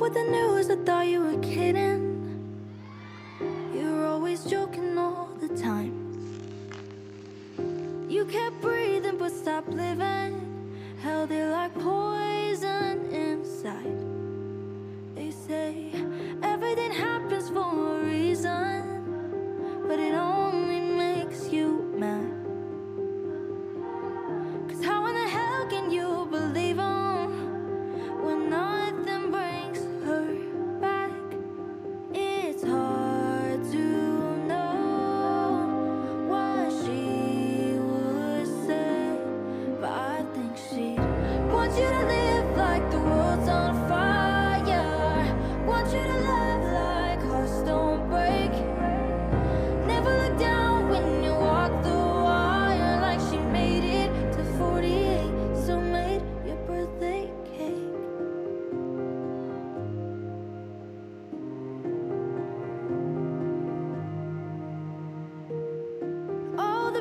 with the news, I thought you were kidding. You're always joking all the time. You kept breathing but stopped living. It like poison inside.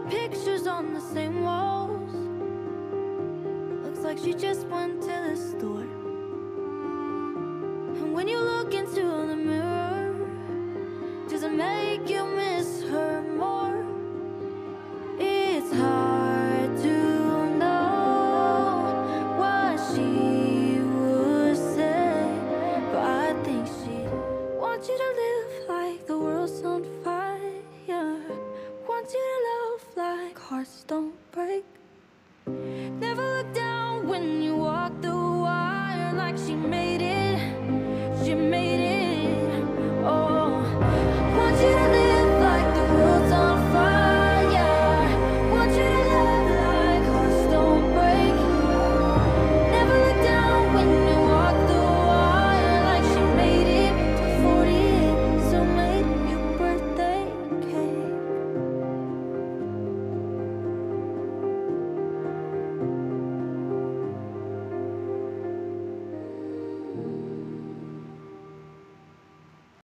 Pictures on the same walls. Like she just went to the store. And when you look into the mirror, does it make you miss her more? It's hard to know what she would say, but I think she'd want you to live like the world's on fire. Want you to love like hearts don't when you walk the